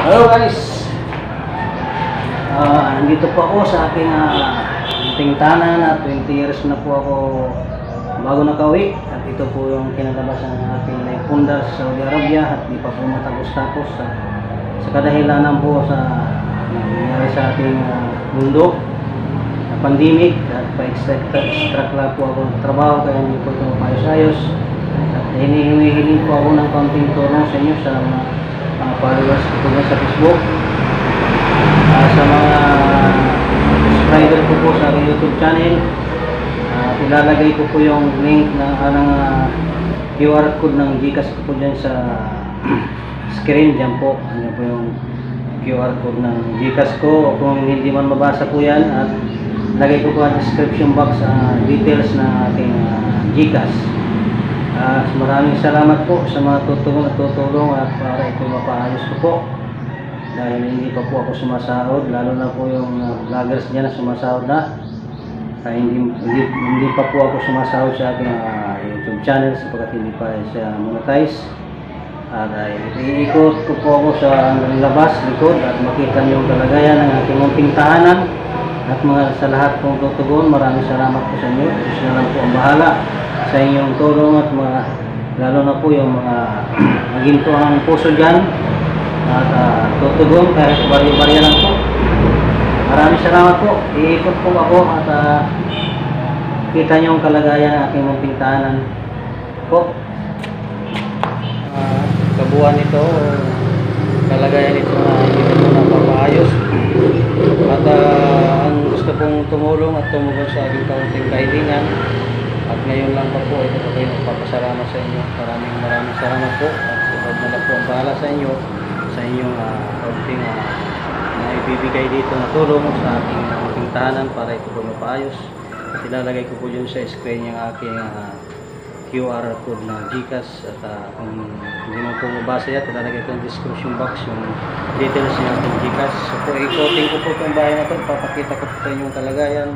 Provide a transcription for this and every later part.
Hello guys! Ah, nandito po ako sa aking uh, tingtanan at 20 years na po ako bago nakauwi. At ito po yung kinalabasan ng aking naipundar sa Saudi Arabia at di pa po matapos-tapos sa, sa kadahilanan po sa nangyayari sa ating ah, mundo na pandemic. At pa-extract lang po ako ng trabaho kaya hindi po ito mapayos-ayos at hinihiling po ako ng konting tulong sa inyo sa mga mga followers ko po sa Facebook. Ah, sa mga subscriber ko po sa aking YouTube channel. Ah, ilalagay ko po yung link ng anong ah, QR code ng Gcash ko po dyan sa screen. Dyan po ano po yung QR code ng Gcash ko. Kung hindi man mabasa po yan at lagay ko po ang description box sa details ng aking ah, Gcash Ah, maraming salamat po sa mga tutulong at tutulong at para ito mapaayos ko po. Dahil hindi pa po ako sumasahod lalo na po yung uh, vloggers dyan na sumasahod na. Kaya hindi, hindi, hindi pa po ako sumasahod sa aking uh, YouTube channel sapagkat hindi pa siya monetize. At uh, iikot ko po ako sa labas, likod at makita niyo yung kalagayan ng aking munting tahanan. At mga sa lahat pong tutugon maraming salamat po sa inyo. Diyos na lang po ang bahala sa inyong tulong at mga lalo na po yung mga maginto ang puso dyan at uh, tutugon kahit baryo-barya lang po. Maraming salamat po. Iikot po ako at uh, kita niyo ang kalagayan ng aking munting tahanan po. Uh, kabuuan nito, kalagayan nito na hindi ko napapaayos. At uh, ang gusto kong tumulong at tumugon sa aking kaunting kahilingan at ngayon lang pa po, ito po kayo nagpapasalamat sa inyo. Maraming maraming salamat po at sunod na lang po ang bahala sa inyo sa inyong uh, kaunting uh, na ibibigay dito na tulong sa ating ating tahanan para ito po mapaayos. At ilalagay ko po yun sa screen yung aking uh, QR code na GCash at uh, kung hindi mo po mabasa yan, ilalagay ko yung description box yung details ng ating GCash. So po, ikoting ko po itong bahay na ito, papakita ko po sa inyong kalagayan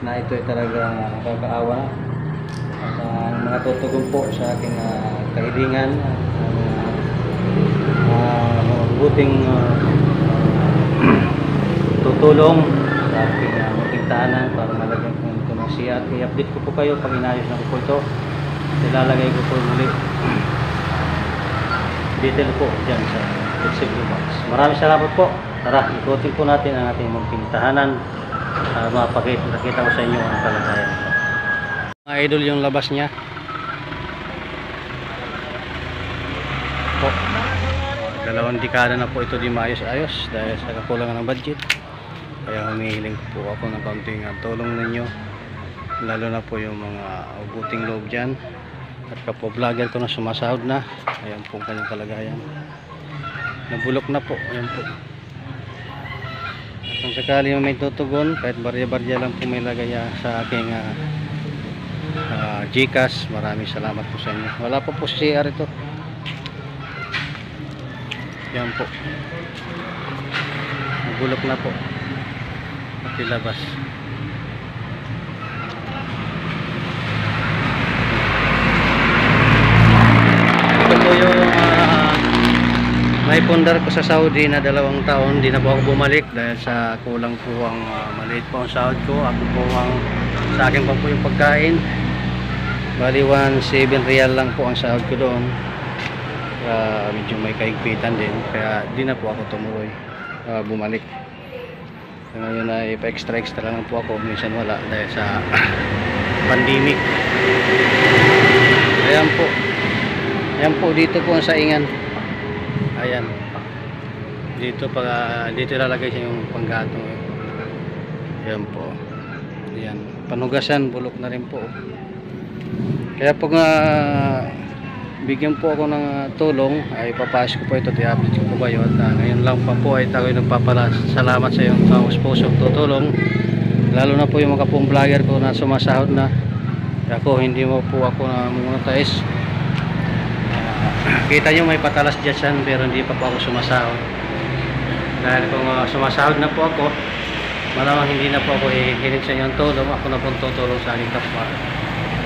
na ito ay talagang uh, nakakaawa at uh, mga tutugon po sa aking uh, kahilingan at uh, uh, mabuting uh, tutulong sa aking uh, munting tahanan para malagyan ko ito ng siya. At i-update ko po kayo pag inayos na ko po ito. Nilalagay ko po muli. Detail po dyan sa description box. Maraming salamat po. Tara ikutin po natin ang ating munting tahanan para mapakita ko sa inyo ang kalagayan idol yung labas niya. Po. Dalawang dekada na po ito di maayos-ayos dahil sa kakulangan ng budget. Kaya humihiling po ako ng kaunting uh, tulong ninyo. Lalo na po yung mga ubuting loob dyan. At kapwa vlogger ko na sumasahod na. Ayan po ang kanyang kalagayan. Nabulok na po. Ayan po. Kung sakali may tutugon kahit barya-barya lang po may lagay ah, sa aking uh, uh, Gcash maraming salamat po sa inyo wala pa po si CR ito yan po. Nagulok na po. At ilabas. Ito po yung uh, naipundar ko sa Saudi na dalawang taon. Hindi na po ako bumalik dahil sa kulang po ang uh, maliit po ang sahod ko. Ako po ang sa akin pa po yung pagkain. Bali 1.7 real lang po ang sahod ko doon. Uh, medyo may kaigpitan din kaya di na po ako tumuloy. Uh, bumalik. So, ngayon ay pa-extra extra lang po ako. Minsan wala dahil sa pandemic. Ayan po. Ayan po dito po ang saingan. Ayan. Dito pag uh, dito lalagay siya yung panggatong. Ayan po. Ayan panugasan bulok na rin po. Kaya pag uh, bigyan po ako ng uh, tulong ay papasok ko po ito. I-update ko po kayo at uh, ngayon lang pa po ay tayo nagpapala salamat sa iyong uh, sponsor tutulong. Lalo na po yung mga pong vlogger ko na sumasahod na. Ako hindi mo po ako na monetize uh, kita nyo may patalas dyan pero hindi pa po ako sumasahod. Dahil kung uh, sumasahod na po ako malamang hindi na po ako hihiling sa inyong tulong ako na po tutulong sa aking kapwa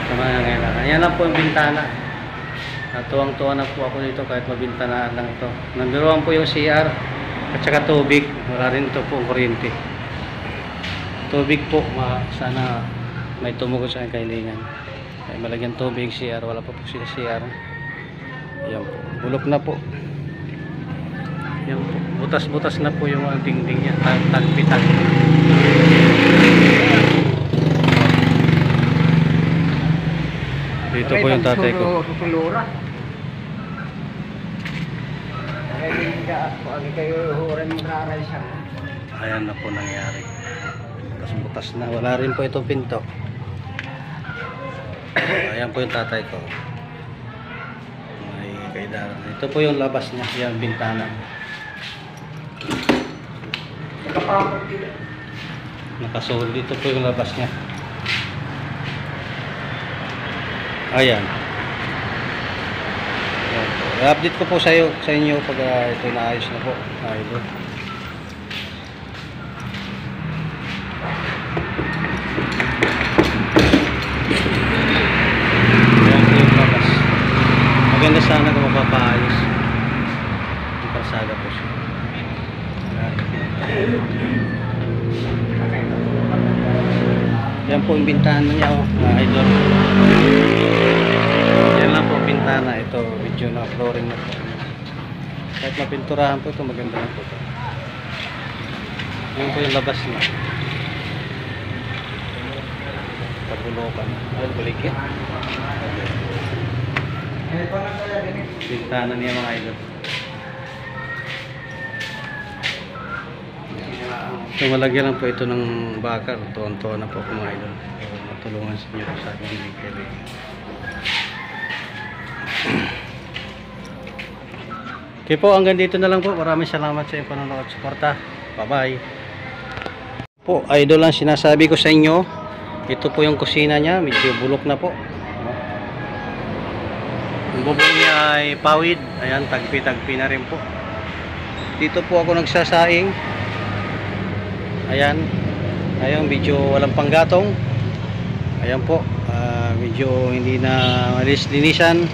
sa mga ngailangan yan lang po yung bintana Natuwang-tuwa na po ako dito kahit mabintanaan lang ito. Nanduruan po yung CR. At saka tubig, wala rin ito po kuryente. Tubig po, sana may tumugon sa aking kahilingan. Ay malagyan tubig CR, wala pa po sila CR. Yan po, bulok na po. Po, butas-butas na po yung dingding niya, tag- tagpi-tagpi. Dito po yung tatay ko. Ayan na po nangyari. Butas-butas na. Wala rin po itong pinto. Ayan po yung tatay ko. May kaidaran. Ito po yung labas niya. Yan, bintana. Nakapapag dito. Dito po yung labas niya. Ayan. Ayan. I-update ko po sa, iyo, sa inyo pag ah, ito naayos na po. Idol. Bintana niya oh, mga idol. Yan lang po bintana. Ito, video na flooring na po. Kahit mapinturahan po ito, maganda na po ito. Yan po yung labas niya. Pagulokan. Ay, balikit. Bintana niya mga idol. So malagyan lang po ito ng bakal. Tuwan-tuwa na po mga idol. So, matulungan sa inyo sa aking bigay. Okay po, hanggang dito na lang po. Maraming salamat sa inyong panonood at suporta. Bye-bye. Po, idol lang sinasabi ko sa inyo. Ito po yung kusina niya. Medyo bulok na po. Ang bubong niya ay pawid. Ayan, tagpi-tagpi na rin po. Dito po ako nagsasaing. Ayan. Ayan, medyo walang panggatong. Ayan po. ah, medyo hindi na malis-linisan.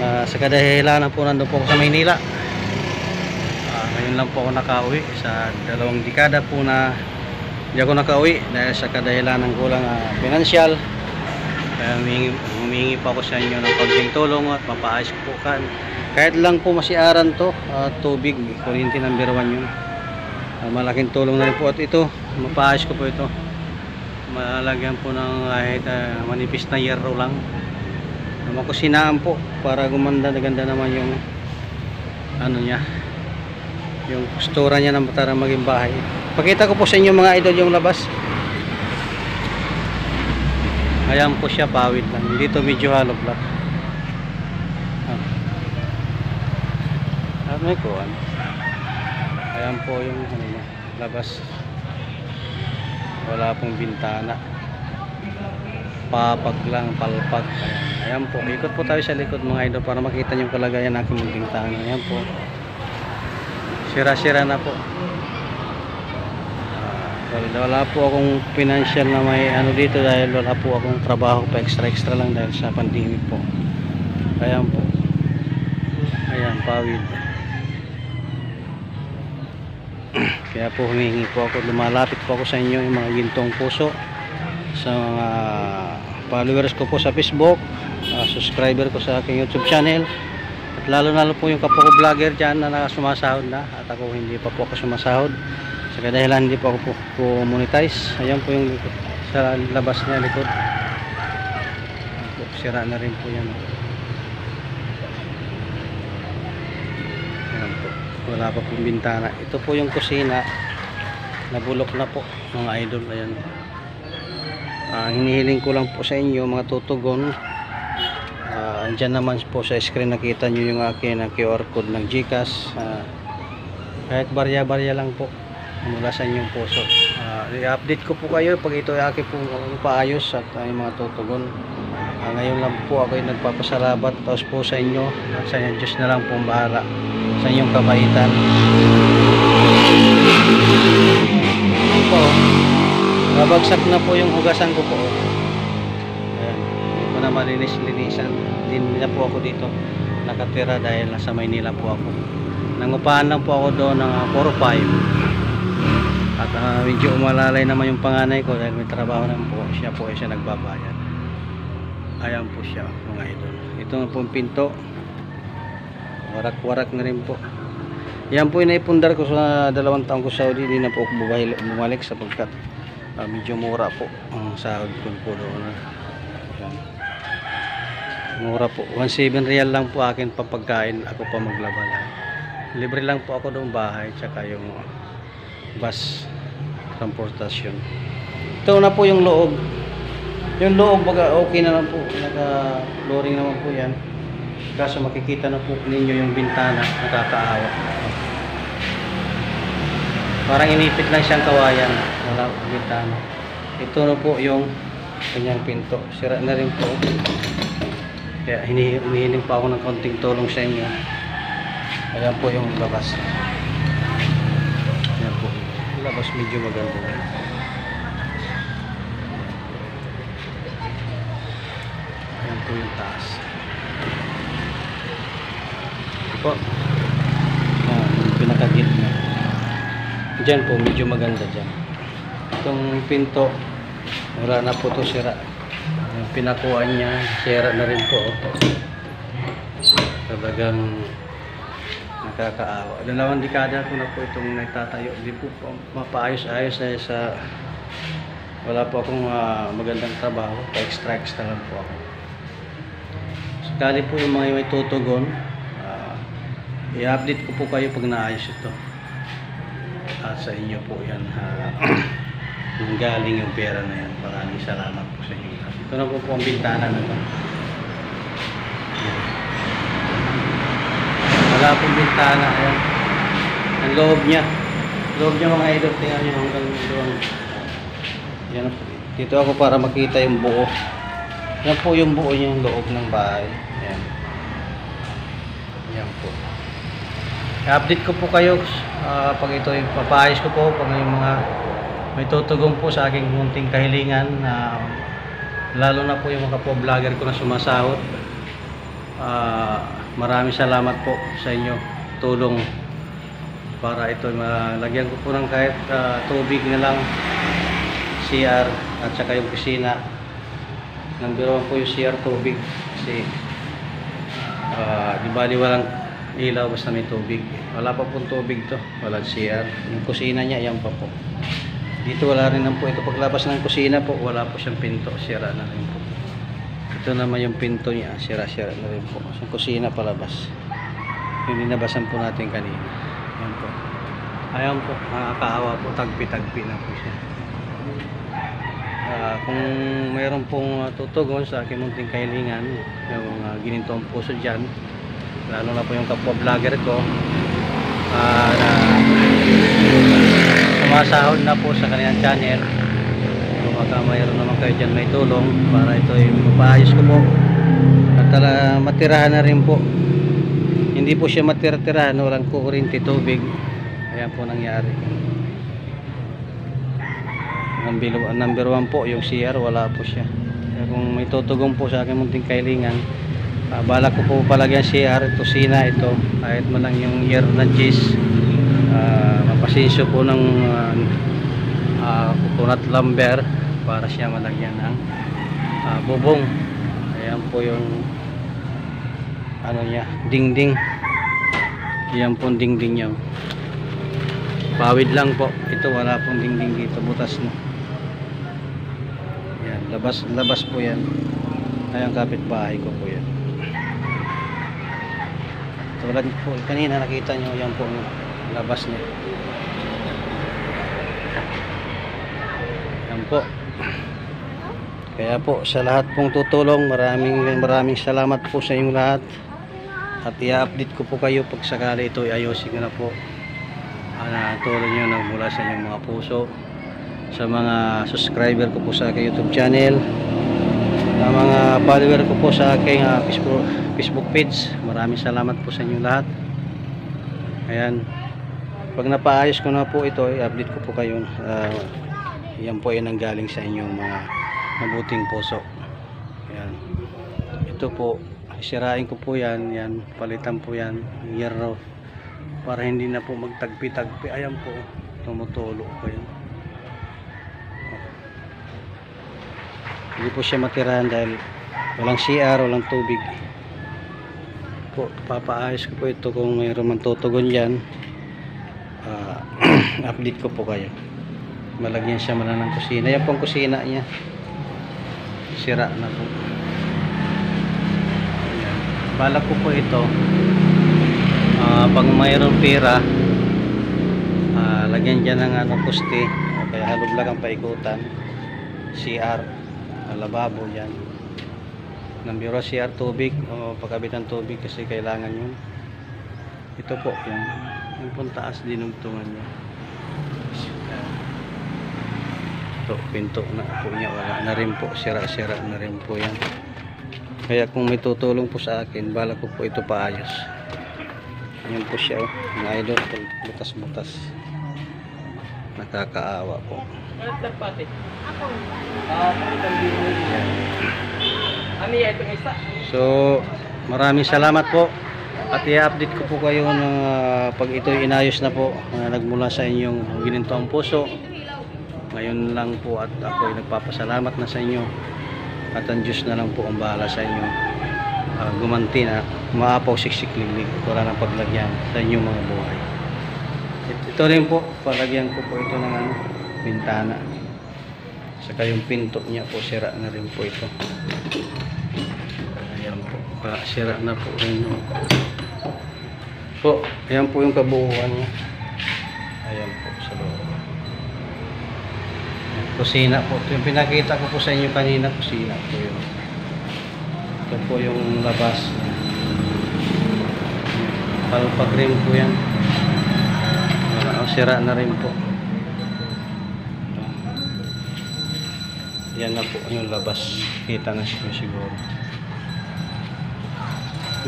Ah, sa kadahilanan po nandun po ako sa Maynila. Ah, ngayon lang po ako nakauwi sa dalawang dekada po na hindi ako nakauwi dahil sa kadahilan ng kulang uh, pinansyal. Kaya humingi, humingi pa ako sa inyo ng konting tulong at mapaayos ko po kan. Kahit lang po masiaran to, ah, tubig, kuryente number 1 yun. Ah, malaking tulong na rin po at ito, mapaayos ko po ito. Malagyan po ng kahit ah, manipis na yero lang. Uh, makusinaan po para gumanda na ganda naman yung ano niya yung kustura niya ng para maging bahay. Pakita ko po sa inyo mga idol yung labas. Ayan po siya, pawid lang. Dito medyo hollow block. Ah. At may kuwan. Ayan po yung ano labas. Wala pong bintana. Papag lang, palpag. Ayan. Ayan po. Ikot po tayo sa likod mga idol para makita yung kalagayan ng aking bintana. Ayan po. Sira-sira na po. Dahil wala po akong financial na may ano dito dahil wala po akong trabaho pa extra extra lang dahil sa pandemic po. Ayan po. Ayan, pawid. Kaya po humingi po ako, lumalapit po ako sa inyo yung mga gintong puso sa mga followers ko po sa Facebook, ah, subscriber ko sa aking YouTube channel. At lalo lalo po yung kapwa ko vlogger dyan na nakasumasahod na at ako hindi pa po ako sumasahod. Sa kadahilan hindi po ako po, po monetize ayan po yung likod sa labas niya likod. Sira na rin po yan ayan po wala pa pong bintana. Ito po yung kusina. Nabulok na po mga idol. Ayan. Ah, hinihiling ko lang po sa inyo mga tutugon. Ah, andyan naman po sa screen nakita nyo yung akin na QR code ng Gcash. Ah, kahit barya-barya lang po mula sa inyong puso. Ah, i-update ko po kayo pag ito ay akin po paayos at ay mga tutugon. Ah, ngayon lang po ako ay nagpapasalamat. Tapos po sa inyo sa inyo Diyos na lang po ang bahala sa inyong kabaitan. Ayan po nabagsak na po yung hugasan ko po. Ayan. hindi na malinis-linisan. Hindi na po ako dito nakatira dahil nasa Maynila po ako. Nangupahan lang po ako doon ng ah, 4 5 at ah, medyo umalalay naman yung panganay ko dahil may trabaho naman po. Siya po ay siya nagbabayad. Ayan po siya mga idol. Ito na po yung pinto warak warak na rin po. Yan po yung naipundar ko sa dalawang taong ko sa Saudi. Hindi na po ako bumalik, sapagkat ah, medyo mura po ang sahod ko po doon. Yan. mura po. 17 real lang po akin papagkain ako pa maglaba lang libre lang po ako doon bahay tsaka yung bus transportasyon. Ito na po yung loob. Yung loob baga okay na lang po. Naka flooring naman po yan kaso makikita na po ninyo yung bintana nakakaawa. Parang inipit lang siyang kawayan wala bintana. Ito na po yung kanyang pinto. Sira na rin po. Kaya hini- humihiling pa ako ng konting tulong sa inyo. Ayan po yung labas. Ayan po. Labas medyo maganda. Ayan po yung taas po. Ayan yung pinakagitna dyan po medyo maganda dyan itong pinto wala na po to sira. Yung pinakuan niya sira na rin po. Talagang nakakaawa. Dalawang dekada ko na po itong naitatayo hindi po pa- mapaayos-ayos na sa wala po akong ah, magandang trabaho. Pa-extra extra lang po ako. Sakali po yung mga may tutugon. ah, i-update ko po kayo pag naayos ito. At sa inyo po yan ha. Nang galing yung pera na yan maraming salamat po sa inyo ito na po po ang bintana na to. Wala pong bintana ayan. Ang loob niya. Loob niya mga idol. Tingnan nyo hanggang doon. Yan. Po. dito ako para makita yung buo. Yan po yung buo niya yung loob ng bahay. Yan yan po i-update ko po kayo ah, pag ito yung papaayos ko po pag yung mga may tutugong po sa aking munting kahilingan na lalo na po yung mga po vlogger ko na sumasahod. Ah, maraming salamat po sa inyo tulong para ito malagyan ko po ng kahit ah, tubig na lang CR at saka yung kusina one po yung CR tubig kasi ah, di bali walang ilaw basta may tubig. Wala pa pong tubig to. Walang CR yung kusina niya yan pa po. Dito wala rin naman po. Ito paglabas ng kusina po wala po siyang pinto. Sira na rin po. Ito naman yung pinto niya. Sira-sira na rin po. Sa kusina palabas. Yung ninabasan po natin kanina. Yan po. Ayan po. Nakakaawa po. Tagpi-tagpi na po siya. Ah, kung mayroon pong ah, tutugon sa aking munting kahilingan yung uh, ginintong puso dyan lalo na po yung kapwa vlogger ko ah, na sumasahod na po sa kanilang channel. Kung baka mayroon naman kayo dyan may tulong para ito ay mapaayos ko po. At tala, matirahan na rin po. Hindi po siya matira-tirahan walang kukurinti tubig ayan po nangyari. Number, number one po yung CR wala po siya. Kaya kung may tutugong po sa akin munting kailingan uh, balak ko po palagyan CR ito sina ito. Kahit man lang yung year na gis uh, mapasensyo po ng uh, uh, coconut lumber para siya malagyan ng uh, bubong. Ayan po yung ano niya dingding. Yan po ang dingding niya. Pawid lang po. Ito wala pong dingding dito. Butas na. Yan labas labas po yan. Ay ang kapitbahay ko po yan tulad po kanina nakita nyo yan po ang labas niya. Yan po. Kaya po sa lahat pong tutulong maraming maraming salamat po sa inyong lahat. At i-update ko po kayo pag sakali ito ayusin ko na po. Na tulong nyo na mula sa inyong mga puso. Sa mga subscriber ko po sa aking youtube channel. Sa mga follower ko po sa aking ah, Facebook, Facebook page. Maraming salamat po sa inyong lahat. Ayan. Pag napaayos ko na po ito i-update ko po kayo. Ah, yan po ay nanggaling sa inyong mga mabuting puso. Ayan. Ito po. Sirain ko po yan. Yan. Palitan po yan. Year para hindi na po magtagpi-tagpi. Ayan po. Tumutulo po yun hindi po siya matirahan dahil walang CR walang tubig po papaayos ko po ito kung mayroon man tutugon dyan. Ah, update ko po kayo. Malagyan siya muna ng kusina. Yan po ang kusina niya. Sira na po. Ayan. balak ko po ito. Ah, pag mayroong pera ah, lagyan dyan ng ano, o kaya halog lang ang paikutan. CR lababo dyan ng biro CR tubig o pagkabit ng tubig kasi kailangan yun. Ito po yung yung pong taas dinugtungan niya. Ito pinto na po niya. Wala na rin po. Sira sira na rin po yan. Kaya kung may tutulong po sa akin bala ko po ito paayos. Yan po siya oh. Mga idol butas butas nakakaawa po. Ano yan itong isa? So, maraming salamat po. At i-update ko po kayo na pag ito inayos na po, na nagmula sa inyong gininto ang puso. Ngayon lang po at ako ay nagpapasalamat na sa inyo. At ang Diyos na lang po ang bahala sa inyo. Ah, gumanti na maapaw siksik liglig wala nang paglagyan sa inyong mga buhay. Ito, ito rin po, palagyan ko po ito ng ano, bintana. Saka yung pinto niya po, sira na rin po ito. Ayan po. Pa, sira na po rin yung... Po, ayan po yung kabuuan niya. Ayan po sa loob. Kusina po. Ito yung pinakita ko po sa inyo kanina. Kusina po yun. Ito po yung labas. Palpag rin po yan. Wala, oh, sira na rin po. Yan na po yung labas. Kita na siya siguro.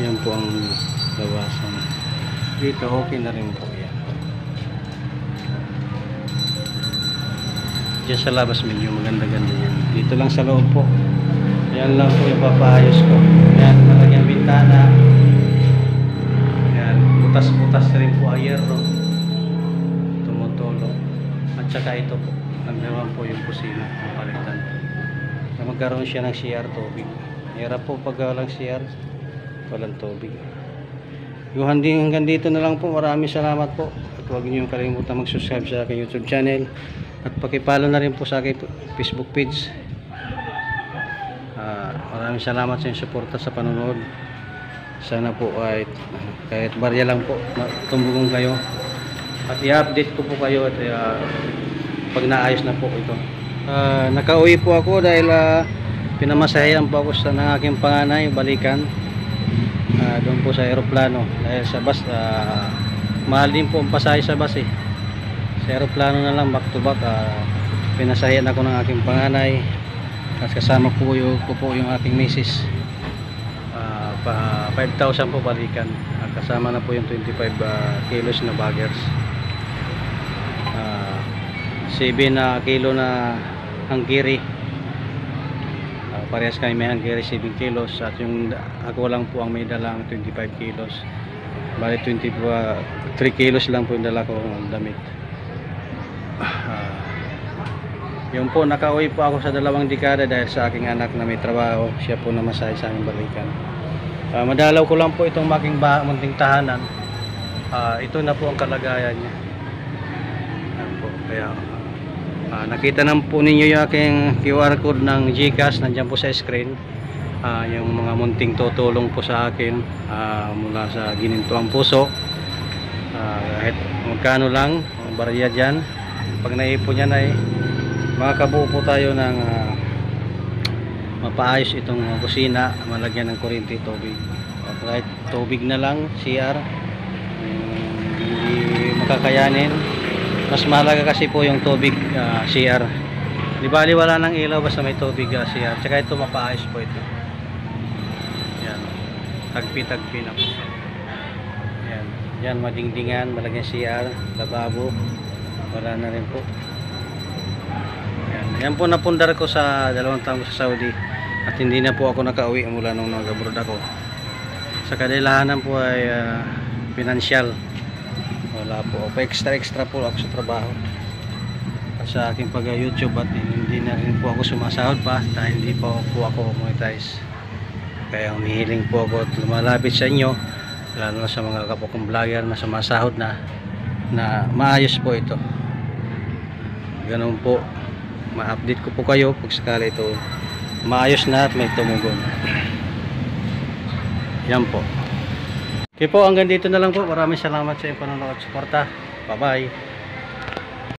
Yan po ang labasan. Dito okay na rin po yan. Diyan sa labas medyo maganda-ganda yan. Dito lang sa loob po. Yan lang po yung papaayos ko. Yan, malagyan bintana. Yan, butas-butas rin po ang yerro. Tumutulong. At saka ito po. Nagdawan po yung kusina. Ang palitan. Na magkaroon siya ng CR tubig. Hirap po pag walang CR. Walang tubig. Yung hanggang hanggang dito na lang po. Maraming salamat po. At huwag niyo kalimutan mag-subscribe sa aking YouTube channel. At pakipalo na rin po sa aking Facebook page. Ah, maraming salamat sa inyong suporta sa panonood. Sana po ay kahit barya lang po tumulong kayo. At i-update ko po kayo at ah, pag naayos na po ito. Ah, nakauwi po ako dahil ah, pinamasahean po ako sa ng aking panganay balikan. Ah, doon po sa eroplano dahil sa bus ah, mahal din po ang pasahe sa bus eh. Sa eroplano na lang back to back ah, pinasahean ako ng aking panganay. At kasama po yung, ko po yung aking misis. Ah, pa 5,000 po balikan. At kasama na po yung 25 ah, kilos na baggers. Ah, 7 na kilo na hangkiri Ah, parehas kami may hangkiri 7 kilos at yung ako lang po ang may dalang 25 kilos bali 20 po, ah, 3 kilos lang po yung dala ko ng damit Ah, yun po, nakauwi po ako sa dalawang dekada dahil sa aking anak na may trabaho. Siya po na masaya sa aming balikan. Ah, madalaw ko lang po itong making munting tahanan. Ah, ito na po ang kalagayan niya. Ayan po, kaya ah, nakita na po ninyo yung aking QR code ng GCash nandiyan po sa screen. Ah, yung mga munting tutulong po sa akin ah, mula sa ginintuang puso. Ah, kahit magkano lang, ang barya dyan. Pag naipon yan ay makakabuo po tayo ng ah, mapaayos itong kusina malagyan ng kuryente tubig at kahit tubig na lang CR um, hindi makakayanin mas mahalaga kasi po yung tubig ah, CR di bali wala nang ilaw basta may tubig ah, CR tsaka ito mapaayos po ito. Yan. Tagpi tagpi na po yan. Yan madingdingan malagyan CR lababo. Wala na rin po. Yan, yan po napundar ko sa dalawang taon ko sa Saudi. At hindi na po ako nakauwi mula nung nag-abroad ako. Sa kadilahanan po ay ah, pinansyal wala po. Ako extra extra po ako sa trabaho. At sa aking pag youtube at hindi na rin po ako sumasahod pa dahil hindi pa po ako monetize. Kaya humihiling po ako at lumalapit sa inyo lalo na sa mga kapwa kong vlogger na sumasahod na na maayos po ito. Ganun po. Ma-update ko po kayo pag sakali ito maayos na at may tumugon. Yan po Okay po, hanggang dito na lang po. Maraming salamat sa iyong panonood at suporta. Bye-bye.